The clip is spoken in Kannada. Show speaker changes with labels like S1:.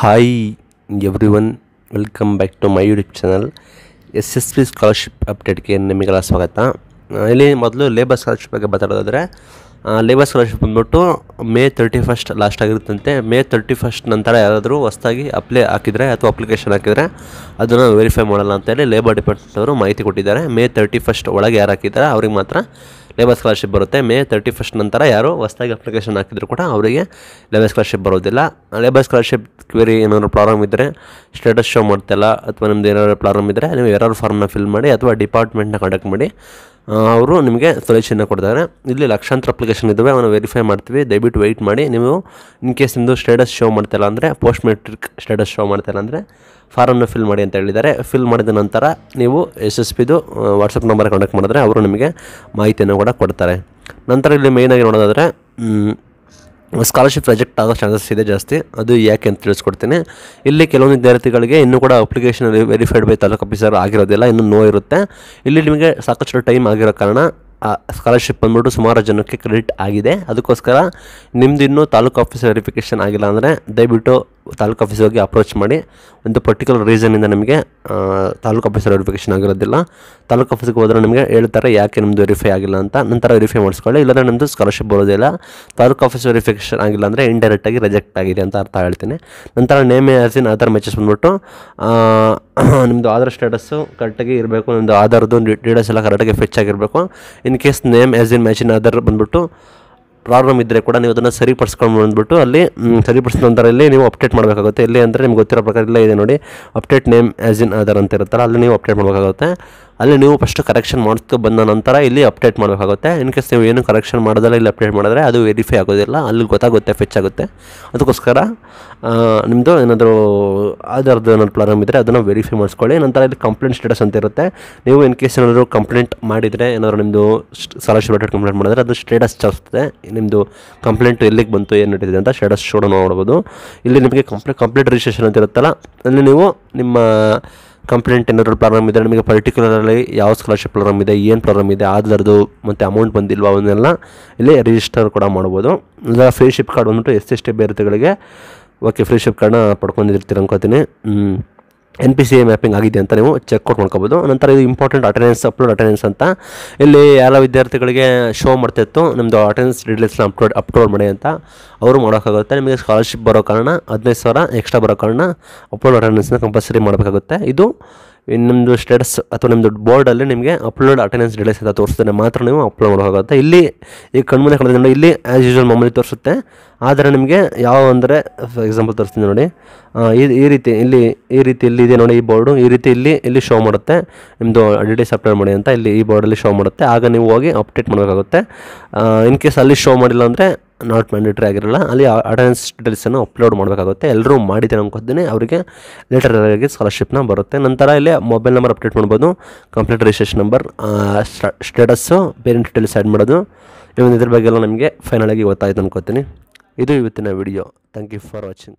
S1: Hi everyone welcome back to my YouTube channel S S P scholarship ಅಪ್ಡೇಟ್ಗೆ ನಿಮಗೆಲ್ಲ ಸ್ವಾಗತ ಇಲ್ಲಿ ಮೊದಲು ಲೇಬರ್ ಸ್ಕಾಲರ್ಶಿಪ್ ಬಗ್ಗೆ ಮಾತಾಡೋದಾದರೆ ಲೇಬರ್ ಸ್ಕಾಲರ್ಶಿಪ್ ಬಂದ್ಬಿಟ್ಟು ಮೇ ತರ್ಟಿ ಫಸ್ಟ್ ಲಾಸ್ಟ್ ಆಗಿರುತ್ತಂತೆ. ಮೇ ತರ್ಟಿ ಫಸ್ಟ್ ನಂತರ ಯಾರಾದರೂ ಹೊಸ್ದಾಗಿ ಅಪ್ಲೈ ಹಾಕಿದರೆ ಅಥವಾ ಅಪ್ಲಿಕೇಶನ್ ಹಾಕಿದರೆ ಅದನ್ನು ವೆರಿಫೈ ಮಾಡಲ್ಲ ಅಂತೇಳಿ ಲೇಬರ್ ಡಿಪಾರ್ಟ್ಮೆಂಟ್ ಅವರು ಮಾಹಿತಿ ಕೊಟ್ಟಿದ್ದಾರೆ. ಮೇ ತರ್ಟಿ ಫಸ್ಟ್ ಒಳಗೆ ಯಾರು ಹಾಕಿದ್ದಾರೆ, ಅವ್ರಿಗೆ ಮಾತ್ರ ಲೇಬರ್ ಸ್ಕಾಲರ್ಶಿಪ್ ಬರುತ್ತೆ. ಮೇ ತರ್ಟಿ ಫಸ್ಟ್ ನಂತರ ಯಾರು ಹೊಸದಾಗಿ ಅಪ್ಲಿಕೇಶನ್ ಹಾಕಿದ್ರು ಕೂಡ ಅವರಿಗೆ ಲೇಬರ್ ಸ್ಕಾಲರ್ಶಿಪ್ ಬರೋದಿಲ್ಲ. ಲೇಬರ್ ಸ್ಕಾಲರ್ಶಿಪ್ ಕ್ವೆರಿ ಏನಾದರೂ ಪ್ರಾಬ್ಲಮ್ ಇದ್ದರೆ ಸ್ಟೇಟಸ್ ಶೋ ಮಾಡ್ತಿಲ್ಲ ಅಥವಾ ನಿಮ್ದು ಏನಾದರೂ ಪ್ರಾಬ್ಲಮ್ ಇದ್ದರೆ ನೀವು ಎರರ್ ಫಾರ್ಮ್ನ ಫಿಲ್ ಮಾಡಿ ಅಥವಾ ಡಿಪಾರ್ಟ್ಮೆಂಟ್ನ ಕಂಡಕ್ಟ್ ಮಾಡಿ ಅವರು ನಿಮಗೆ ಸೊಲ್ಯೂಷನ್ನ ಕೊಡ್ತಾರೆ. ಇಲ್ಲಿ ಲಕ್ಷಾಂತರ ಅಪ್ಲಿಕೇಶನ್ ಇದ್ದಾವೆ ಅವನ್ನ ವೆರಿಫೈ ಮಾಡ್ತೀವಿ. ದಯವಿಟ್ಟು ವೆಯ್ಟ್ ಮಾಡಿ. ನೀವು ಇನ್ ಕೇಸ್ ನಿಮ್ಮದು ಸ್ಟೇಟಸ್ ಶೋ ಮಾಡ್ತಿಲ್ಲ ಅಂದರೆ ಪೋಸ್ಟ್ ಮೆಟ್ರಿಕ್ ಸ್ಟೇಟಸ್ ಶೋ ಮಾಡ್ತಿಲ್ಲ ಅಂದರೆ ಫಾರಮ್ನ ಫಿಲ್ ಮಾಡಿ ಅಂತ ಹೇಳಿದ್ದಾರೆ. ಫಿಲ್ ಮಾಡಿದ ನಂತರ ನೀವು ಎಸ್ ಎಸ್ ಪಿದು ವಾಟ್ಸಪ್ ನಂಬರ್ ಕಾಂಟ್ಯಾಕ್ಟ್ ಮಾಡಿದ್ರೆ ಅವರು ನಿಮಗೆ ಮಾಹಿತಿಯನ್ನು ಕೂಡ ಕೊಡ್ತಾರೆ. ನಂತರ ಇಲ್ಲಿ ಮೇಯ್ನಾಗಿ ನೋಡೋದಾದರೆ ಸ್ಕಾಲರ್ಶಿಪ್ ರಿಜೆಕ್ಟ್ ಆಗೋ ಚಾನ್ಸಸ್ ಇದೆ ಜಾಸ್ತಿ. ಅದು ಯಾಕೆ ಅಂತ ತಿಳಿಸ್ಕೊಡ್ತೀನಿ. ಇಲ್ಲಿ ಕೆಲವೊಂದು ವಿದ್ಯಾರ್ಥಿಗಳಿಗೆ ಇನ್ನೂ ಕೂಡ application verified by taluk officer ಆಗಿರೋದಿಲ್ಲ, ಇನ್ನೂ ನೋ ಇರುತ್ತೆ. ಇಲ್ಲಿ ನಿಮಗೆ ಸಾಕಷ್ಟು ಟೈಮ್ ಆಗಿರೋ ಕಾರಣ, ಆ ಸ್ಕಾಲರ್ಶಿಪ್ ಬಂದ್ಬಿಟ್ಟು ಸುಮಾರು ಜನಕ್ಕೆ ಕ್ರೆಡಿಟ್ ಆಗಿದೆ. ಅದಕ್ಕೋಸ್ಕರ ನಿಮ್ಮದು ಇನ್ನೂ ತಾಲೂಕು ಆಫೀಸ್ ವೆರಿಫಿಕೇಷನ್ ಆಗಿಲ್ಲ ಅಂದರೆ ದಯವಿಟ್ಟು ತಾಲೂಕು ಆಫೀಸ್ ಹೋಗಿ ಅಪ್ರೋಚ್ ಮಾಡಿ ಒಂದು ಪರ್ಟಿಕ್ಯುಲರ್ ರೀಸನಿಂದ ನಮಗೆ ತಾಲೂಕು ಆಫೀಸರ್ ವೆರಿಫಿಕೇಷನ್ ಆಗಿರೋದಿಲ್ಲ. ತಾಲೂಕು ಆಫೀಸ್ಗೆ ಹೋದ್ರೆ ನಮಗೆ ಹೇಳ್ತಾರೆ, ಯಾಕೆ ನಿಮ್ಮದು ವೆರಿಫೈ ಆಗಿಲ್ಲ ಅಂತ. ನಂತರ ವೆರಿಫೈ ಮಾಡಿಸ್ಕೊಳ್ಳಿ. ಇಲ್ಲಾಂದರೆ ನಮ್ಮದು ಸ್ಕಾಲರ್ಶಿಪ್ ಬರೋದಿಲ್ಲ ತಾಲೂಕು ಆಫೀಸ್ ವೆರಿಫಿಕೇಷನ್ ಆಗಿಲ್ಲ ಅಂದರೆ ಇಂಡೈರೆಕ್ಟಾಗಿ ರಿಜೆಕ್ಟ್ ಆಗಿದೆ ಅಂತ ಅರ್ಥ ಹೇಳ್ತೀನಿ. ನಂತರ name as in Aadhaar matches ಬಂದ್ಬಿಟ್ಟು ನಿಮ್ಮದು ಆಧಾರ್ ಸ್ಟೇಟಸ್ಸು ಕರೆಕ್ಟಾಗಿ ಇರಬೇಕು. ನಿಮ್ಮದು ಆಧಾರ್ದು ಡೀಟೇಲ್ಸ್ ಎಲ್ಲ ಕರೆಕ್ಟಾಗಿ ಫೆಚ್ ಆಗಿರಬೇಕು. In case name as in match in Aadhaar ಬಂದ್ಬಿಟ್ಟು ಪ್ರಾಬ್ಲಮ್ ಇದ್ದರೆ ಕೂಡ ನೀವು ಅದನ್ನು ಸರಿಪಡಿಸ್ಕೊಂಡು ಬಂದ್ಬಿಟ್ಟು ಅಲ್ಲಿ ಮ್, ಸರಿಪಡಿಸಿದ ನಂತರ ಇಲ್ಲಿ ನೀವು ಅಪ್ಡೇಟ್ ಮಾಡಬೇಕಾಗುತ್ತೆ. ಇಲ್ಲಿ ಅಂದರೆ ನಿಮ್ಗೆ ಗೊತ್ತಿರೋ ಪ್ರಕಾರ ಇಲ್ಲ ಇದೆ ನೋಡಿ. Update name as in other ಅಂತ ಇರುತ್ತಲ್ಲ ಅಲ್ಲಿ ನೀವು ಅಪ್ಡೇಟ್ ಮಾಡಬೇಕಾಗುತ್ತೆ. ಅಲ್ಲಿ ನೀವು ಫಸ್ಟ್ ಕರೆಕ್ಷನ್ ಮಾಡಿಸ್ಕೊ ಬಂದ ನಂತರ ಇಲ್ಲಿ ಅಪ್ಡೇಟ್ ಮಾಡಬೇಕಾಗುತ್ತೆ. ಇನ್ ಕೇಸ್ ನೀವು ಏನು ಕರೆಕ್ಷನ್ ಮಾಡೋದಲ್ಲ, ಇಲ್ಲಿ ಅಪ್ಡೇಟ್ ಮಾಡಿದ್ರೆ ಅದು ವೆರಿಫೈ ಆಗೋದಿಲ್ಲ. ಅಲ್ಲಿ ಗೊತ್ತಾಗುತ್ತೆ ಫೆಚ್ ಆಗುತ್ತೆ. ಅದಕ್ಕೋಸ್ಕರ ನಿಮ್ಮದು ಏನಾದರೂ ಆಧಾರ್ದು ಏನಾದ್ರು ಪ್ರಾಬ್ಲಮ್ ಇದ್ದರೆ ಅದನ್ನು ವೆರಿಫೈ ಮಾಡಿಸ್ಕೊಳ್ಳಿ. ನಂತರ ಇಲ್ಲಿ ಕಂಪ್ಲೇಂಟ್ ಸ್ಟೇಟಸ್ ಅಂತ ಇರುತ್ತೆ. ನೀವು ಇನ್ ಕೇಸ್ ಏನಾದರೂ ಕಂಪ್ಲೇಂಟ್ ಮಾಡಿದರೆ, ಏನಾದರೂ ನಿಮ್ಮದು ಸ್ಕಾಲರ್ಶಿಪ್ ರಿಲೇಟೆಡ್ ಕಂಪ್ಲೇಂಟ್ ಮಾಡಿದ್ರೆ ಅದು ಸ್ಟೇಟಸ್ ತೋರಿಸ್ತದೆ ನಿಮ್ಮದು ಕಂಪ್ಲೇಂಟ್ ಎಲ್ಲಿಗೆ ಬಂತು, ಏನು ನಡೀತಿದೆ ಅಂತ ಸ್ಟೇಟಸ್ ಶೋಡ ನೋಡ್ಬೋದು. ಇಲ್ಲಿ ನಿಮಗೆ ಕಂಪ್ಲೀಟ್ ಕಂಪ್ಲೀಟ್ ರಿಜಿಸ್ಟ್ರೇಷನ್ ಅಂತ ಇರುತ್ತಲ್ಲ, ಅಲ್ಲಿ ನೀವು ನಿಮ್ಮ ಕಂಪ್ಲೇಂಟ್ ಏನಾದರೂ ಪ್ರಾಬ್ಲಮ್ ಇದೆ ನಿಮಗೆ ಪರ್ಟಿಕ್ಯುಲರಲ್ಲಿ ಯಾವ ಸ್ಕಾಲರ್ಶಿಪ್ ಪ್ರಾಬ್ಲಮ್ ಇದೆ, ಏನು ಪ್ರಾಬ್ಲಮ್ ಇದೆ ಅದರದ್ದು ಮತ್ತು ಅಮೌಂಟ್ ಬಂದಿಲ್ವ ಅವನ್ನೆಲ್ಲ ಇಲ್ಲಿ ರಿಜಿಸ್ಟರ್ ಕೂಡ ಮಾಡ್ಬೋದು. ಇಲ್ಲ ಫ್ರೀ ಶಿಪ್ ಕಾರ್ಡ್ ಬಂದ್ಬಿಟ್ಟು ಎಸ್ ಟಿ ಅಭ್ಯರ್ಥಿಗಳಿಗೆ ಓಕೆ ಫ್ರೀ ಶಿಪ್ ಕಾರ್ಡ್ನ ಪಡ್ಕೊಂಡಿರ್ತೀರ ಅನ್ಕೋತೀನಿ. N P C A mapping ಆಗಿದೆ ಅಂತ ನೀವು ಚೆಕ್ಔಟ್ ಮಾಡ್ಕೋಬೋದು. ನಂತರ ಇದು ಇಂಪಾರ್ಟೆಂಟ್ ಅಟೆಂಡೆನ್ಸ್ ಅಪ್ಲೋಡ್ ಅಟೆಂಡೆನ್ಸ್ ಅಂತ. ಇಲ್ಲಿ ಎಲ್ಲ ವಿದ್ಯಾರ್ಥಿಗಳಿಗೆ ಶೋ ಮಾಡ್ತಿತ್ತು ನಿಮ್ಮದು ಅಟೆಂಡೆನ್ಸ್ ಡೀಟೇಲ್ಸ್ನ ಅಪ್ಲೋಡ್ ಅಪ್ಲೋಡ್ ಮಾಡಿ ಅಂತ ಅವರು ಮಾಡೋಕ್ಕಾಗುತ್ತೆ. ನಿಮಗೆ ಸ್ಕಾಲರ್ಶಿಪ್ ಬರೋ ಕಾರಣ, ಹದಿನೈದು ಸಾವಿರ ಎಕ್ಸ್ಟ್ರಾ ಬರೋ ಕಾರಣ ಅಪ್ಲೋಡ್ ಅಟೆಂಡೆನ್ಸ್ನ ಕಂಪಲ್ಸರಿ ಮಾಡಬೇಕಾಗುತ್ತೆ. ಇದು ನಿಮ್ಮದು ಸ್ಟೇಟಸ್ ಅಥವಾ ನಿಮ್ಮದು ಬೋರ್ಡಲ್ಲಿ ನಿಮಗೆ ಅಪ್ಲೋಡ್ ಅಟೆಂಡೆನ್ಸ್ ಡೀಟೇಲ್ಸ್ ಅಂತ ತೋರಿಸ್ತಾರೆ ಮಾತ್ರ ನೀವು ಅಪ್ಲೋಡ್ ಮಾಡೋಕ್ಕಾಗುತ್ತೆ ಇಲ್ಲಿ ಈ ಕಳೆದ ನೋಡಿ, ಇಲ್ಲಿ ಆ್ಯಸ್ ಯೂಶುವಲ್ ಮಾಮೂಲಿ ತೋರಿಸುತ್ತೆ. ಆದರೆ ನಿಮಗೆ ಯಾವ ಅಂದರೆ ಫಾರ್ ಎಕ್ಸಾಂಪಲ್ ತೋರಿಸ್ತೀನಿ ನೋಡಿ. ಈ ರೀತಿ ಇಲ್ಲಿ, ಈ ರೀತಿ ಇಲ್ಲಿ ಇದೆ ನೋಡಿ ಈ ಬೋರ್ಡು ಈ ರೀತಿ ಇಲ್ಲಿ ಇಲ್ಲಿ ಶೋ ಮಾಡುತ್ತೆ. ನಿಮ್ಮದು ಡೀಟೇಲ್ಸ್ ಅಪ್ಲೋಡ್ ಮಾಡಿ ಅಂತ ಇಲ್ಲಿ ಈ ಬೋರ್ಡಲ್ಲಿ ಶೋ ಮಾಡುತ್ತೆ. ಆಗ ನೀವು ಹೋಗಿ ಅಪ್ಡೇಟ್ ಮಾಡಬೇಕಾಗುತ್ತೆ. ಇನ್ ಕೇಸ್ ಅಲ್ಲಿ ಶೋ ಮಾಡಿಲ್ಲ ಅಂದರೆ ನಾಟ್ ಮ್ಯಾಂಡೇಟ್ರಿ ಆಗಿರಲ್ಲ, ಅಲ್ಲಿ ಅಟೆಂಡೆನ್ಸ್ ಡೀಟೇಲ್ಸನ್ನು ಅಪ್ಲೋಡ್ ಮಾಡಬೇಕಾಗುತ್ತೆ. ಎಲ್ಲರೂ ಮಾಡಿದ್ದಾರೆ ಅನ್ಕೋತೀನಿ ಅವರಿಗೆ ಲೇಟರ್ ಆಗಿ ಸ್ಕಾಲರ್ಶಿಪ್ನ ಬರುತ್ತೆ. ನಂತರ ಇಲ್ಲಿ ಮೊಬೈಲ್ ನಂಬರ್ ಅಪ್ಡೇಟ್ ಮಾಡ್ಬೋದು complete registration number status parent details add ಮಾಡೋದು. ಇವನ್ ಇದ್ರ ಬಗ್ಗೆ ಎಲ್ಲ ನಮಗೆ ಫೈನಲ್ ಆಗಿ ಗೊತ್ತಾಯ್ತು ಅನ್ಕೋತೀನಿ. ಇದು ಇವತ್ತಿನ video thank you for watching